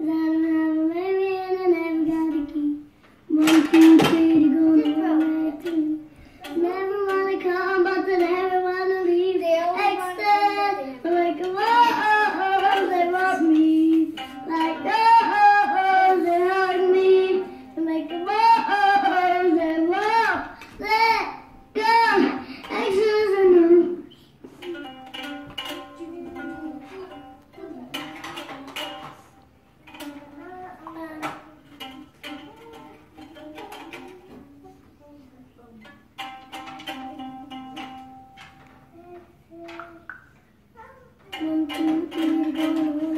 Then do do do do.